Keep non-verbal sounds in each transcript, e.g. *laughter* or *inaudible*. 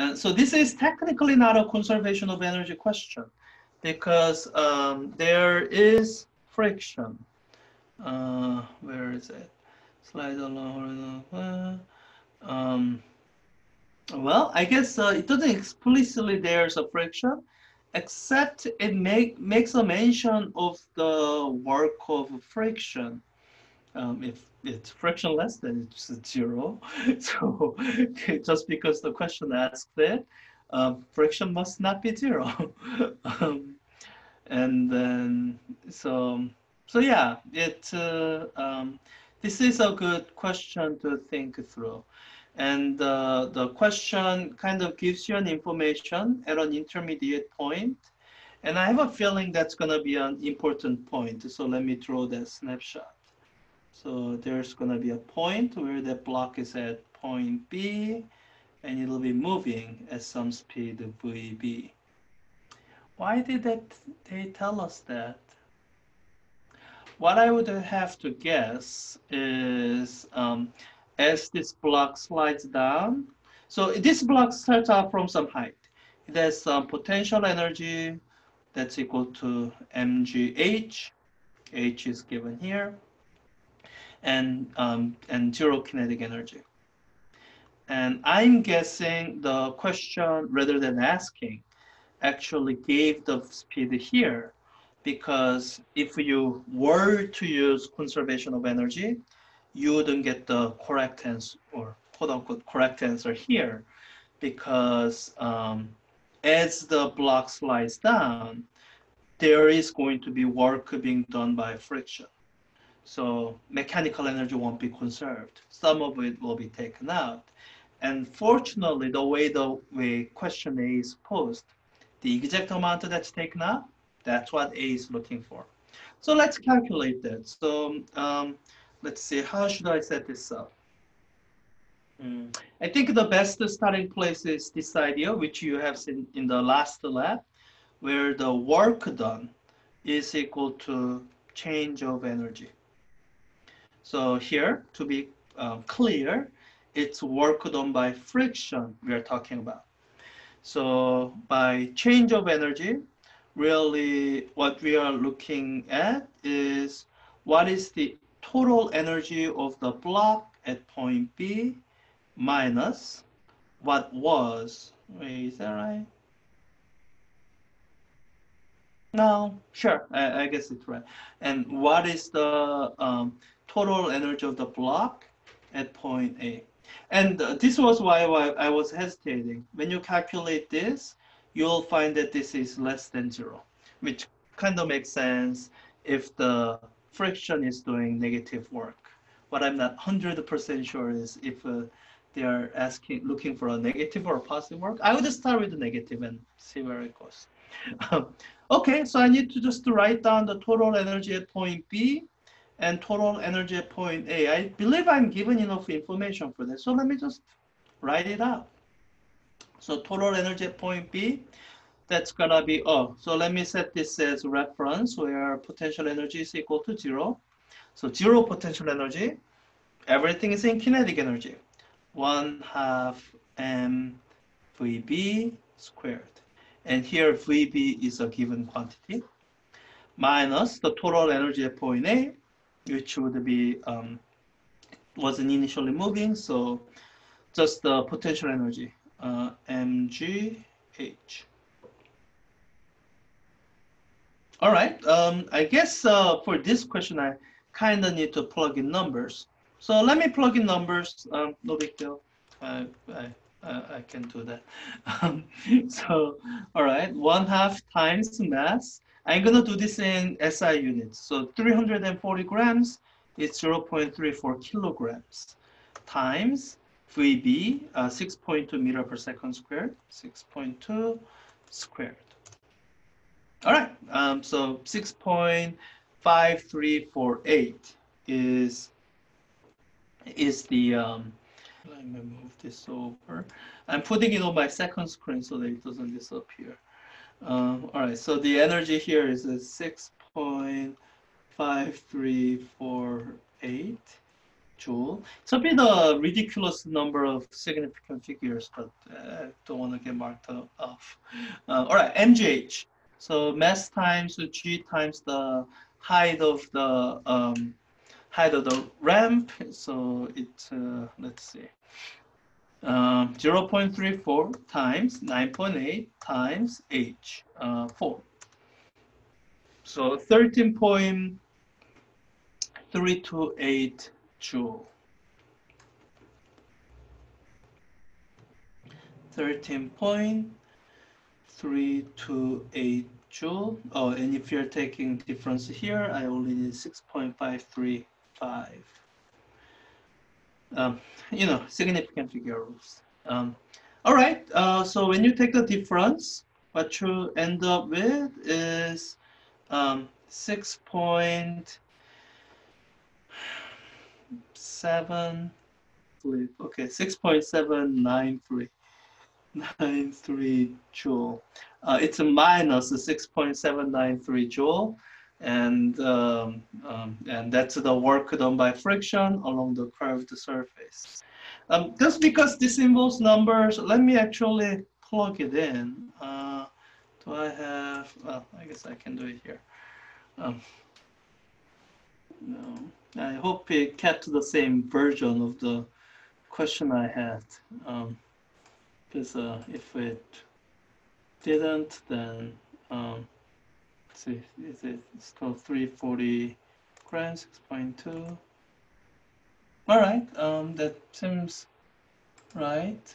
And so this is technically not a conservation of energy question because um, there is friction. Uh, where is it? Slide along. Um, well, I guess uh, it doesn't explicitly there's a friction, except it make, makes a mention of the work of friction. Um, if it's frictionless, then it's zero. *laughs* So *laughs* just because the question asks it, um, friction must not be zero. *laughs* um, and then, so, so yeah, it, uh, um, this is a good question to think through. And uh, the question kind of gives you an information at an intermediate point. And I have a feeling that's going to be an important point. So let me draw that snapshot. So there's going to be a point where the block is at point B, and it'll be moving at some speed VB. Why did that, they tell us that? What I would have to guess is um, as this block slides down, so this block starts out from some height. It has some potential energy that's equal to mgh. h is given here and, um, and zero kinetic energy. And I'm guessing the question, rather than asking, actually gave the speed here because if you were to use conservation of energy, you wouldn't get the correct answer or quote unquote correct answer here because um, as the block slides down, there is going to be work being done by friction. So mechanical energy won't be conserved. Some of it will be taken out. And fortunately, the way the way question A is posed, the exact amount that's taken out, that's what A is looking for. So let's calculate that. So um, let's see, how should I set this up? Mm. I think the best starting place is this idea, which you have seen in the last lab, where the work done is equal to change of energy. So here, to be um, clear, it's work done by friction we are talking about. So by change of energy, really what we are looking at is what is the total energy of the block at point B minus what was, wait, is that right? No, sure, I, I guess it's right. And what is the um, total energy of the block at point A. And uh, this was why, why I was hesitating. When you calculate this, you'll find that this is less than zero, which kind of makes sense if the friction is doing negative work. What I'm not 100% sure is if uh, they are asking, looking for a negative or a positive work. I would start with the negative and see where it goes. *laughs* okay, so I need to just write down the total energy at point B and total energy at point A. I believe I'm given enough information for this. So let me just write it out. So total energy at point B, that's gonna be, oh, so let me set this as reference where potential energy is equal to zero. So zero potential energy, everything is in kinetic energy. One half m VB squared. And here VB is a given quantity minus the total energy at point A, which would be um, wasn't initially moving, so just the potential energy, uh, mgh. All right, um, I guess uh, for this question, I kind of need to plug in numbers. So let me plug in numbers, um, no big deal. I, I, I can do that. *laughs* Um, so, all right, one half times mass I'm gonna do this in SI units. So 340 grams is 0.34 kilograms times VB, uh, 6.2 meter per second squared, 6.2 squared. All right, um, so 6.5348 is is the um, let me move this over. I'm putting it on my second screen so that it doesn't disappear. Um, all right, so the energy here is a 6.5348 joule. It's a bit a ridiculous number of significant figures, but uh, don't want to get marked off. Uh, all right, MGH. So mass times G times the height of the um, height of the ramp. So it uh, let's see. Um, 0.34 times 9.8 times H, uh, 4. So 13.328 joule. 13.328 joule. Oh, and if you're taking difference here, I only need 6.535. Um, you know, significant figure rules. Um, all right, uh, so when you take the difference, what you end up with is um, 6.7, okay, 6.793. 93 joule. Uh, it's a minus 6.793 joule, and um, um, and that's the work done by friction along the curved surface. Um, just because this involves numbers, let me actually plug it in. Uh, do I have? Well, I guess I can do it here. Um, no, I hope it kept the same version of the question I had. Because um, uh, if it didn't, then um, see, is it still 340 grams, 6.2? All right, um, that seems right.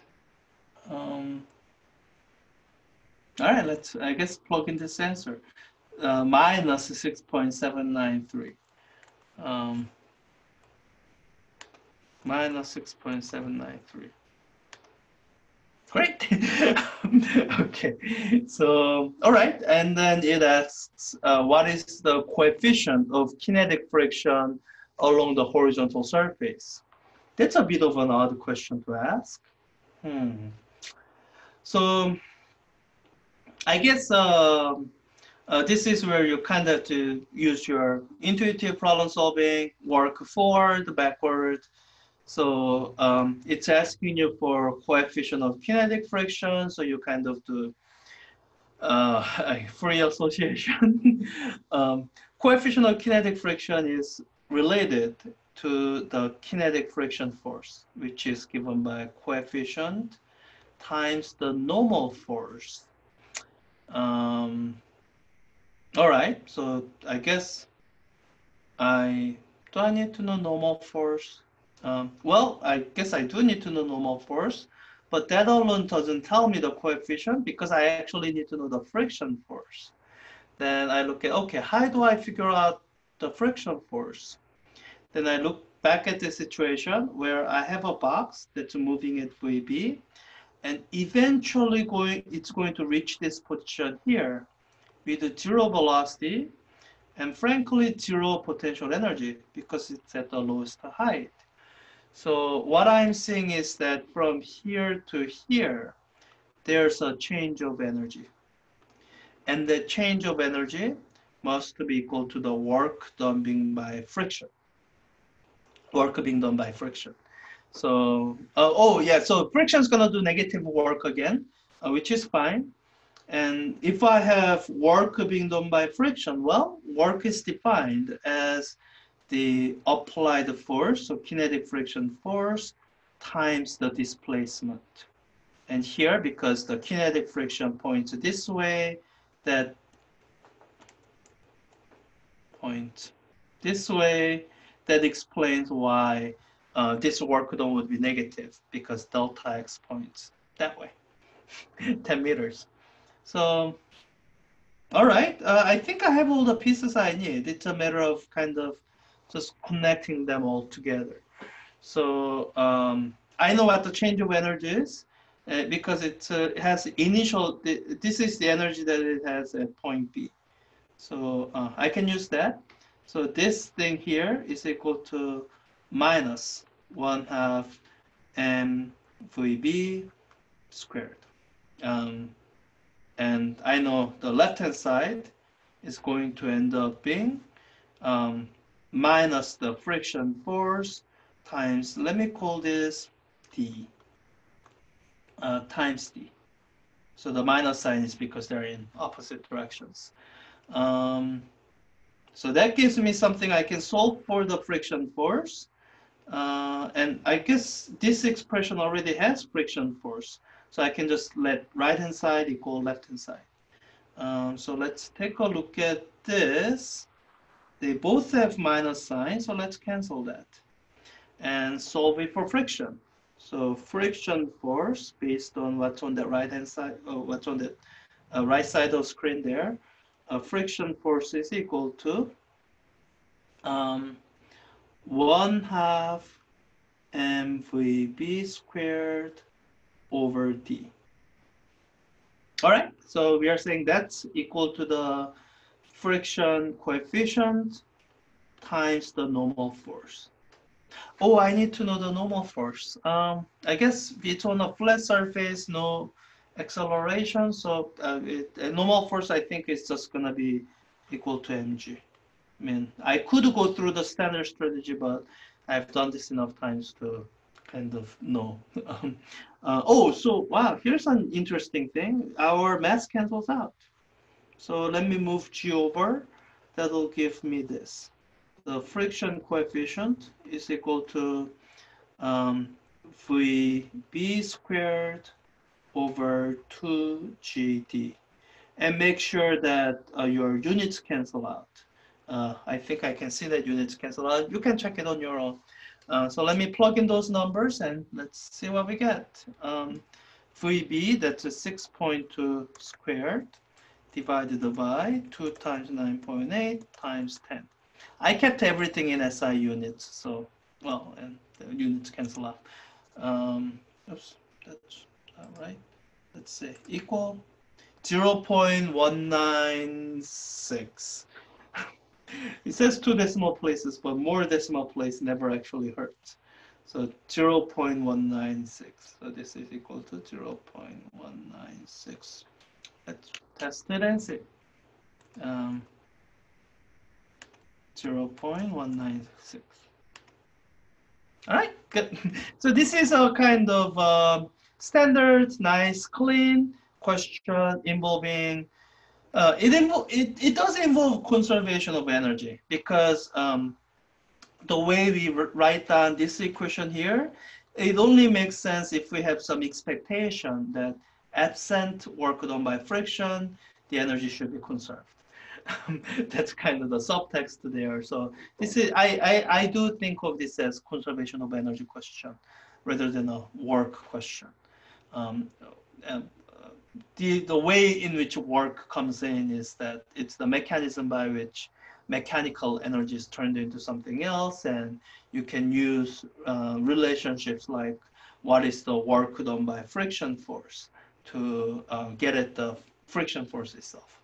Um, all right, let's, I guess, plug in the sensor. Uh, minus 6.793. Um, minus 6.793. Great. *laughs* okay, so all right, and then it asks uh, what is the coefficient of kinetic friction along the horizontal surface? That's a bit of an odd question to ask. Hmm. So I guess uh, uh, this is where you kind of to use your intuitive problem solving, work forward, backward. So um, it's asking you for coefficient of kinetic friction. So you kind of do uh, *laughs* free association. *laughs* um, coefficient of kinetic friction is related to the kinetic friction force, which is given by coefficient times the normal force um, all right, so I guess I, do I need to know normal force? Um, well, I guess I do need to know normal force, but that alone doesn't tell me the coefficient because I actually need to know the friction force. Then I look at, okay, how do I figure out the friction force? Then I look back at the situation where I have a box that's moving at VB and eventually going, it's going to reach this position here with zero velocity and frankly zero potential energy because it's at the lowest height. So what I'm saying is that from here to here, there's a change of energy. And the change of energy must be equal to the work done being by friction. Work being done by friction. So, uh, oh yeah, so friction is gonna do negative work again, uh, which is fine. And if I have work being done by friction, well, work is defined as the applied force, so kinetic friction force, times the displacement. And here, because the kinetic friction points this way, that point this way, that explains why uh, this work done would be negative because delta x points that way, *laughs* 10 meters. So, all right, uh, I think I have all the pieces I need. It's a matter of kind of just connecting them all together. So um, I know what the change of energy is uh, because it, uh, has initial, this is the energy that it has at point B. So uh, I can use that. So this thing here is equal to minus 1 half mvb squared. Um, and I know the left-hand side is going to end up being um, minus the friction force times, let me call this D uh, times D. So the minus sign is because they're in opposite directions. Um, so that gives me something I can solve for the friction force. Uh, and I guess this expression already has friction force. So I can just let right hand side equal left hand side. Um, so let's take a look at this. They both have minus sign, so let's cancel that. And solve it for friction. So friction force based on what's on the right hand side, or what's on the uh, right side of screen there. Uh, friction force is equal to um, 1 half mvb squared over d. All right, so we are saying that's equal to the friction coefficient times the normal force. Oh, I need to know the normal force. Um, I guess it's on a flat surface, no acceleration. So uh, it, normal force, I think, is just going to be equal to mg. I mean, I could go through the standard strategy, but I've done this enough times to kind of know. *laughs* Um, uh, oh, so wow, here's an interesting thing. Our mass cancels out. So let me move G over. That'll give me this. The friction coefficient is equal to um, VB squared over 2GD. And make sure that uh, your units cancel out. Uh, I think I can see that units cancel out. You can check it on your own. Uh, so let me plug in those numbers and let's see what we get. Um, VB, that's a 6.2 squared divided by 2 times 9.8 times 10. I kept everything in SI units, so, well, and the units cancel out. Um, oops, that's all right. Let's say equal 0 0.196 *laughs* it says two decimal places, but more decimal place never actually hurts. So 0 0.196. So this is equal to 0 0.196. Let's test it and see. Um, 0 0.196. All right, good. *laughs* So this is a kind of uh, standard, nice, clean question involving uh, it, it, it does involve conservation of energy because um, the way we write down this equation here, it only makes sense if we have some expectation that absent work done by friction, the energy should be conserved. *laughs* That's kind of the subtext there. So this is I, I, I do think of this as conservation of energy question rather than a work question. Um, the, the way in which work comes in is that it's the mechanism by which mechanical energy is turned into something else and you can use uh, relationships like what is the work done by friction force to uh, get at the friction force itself.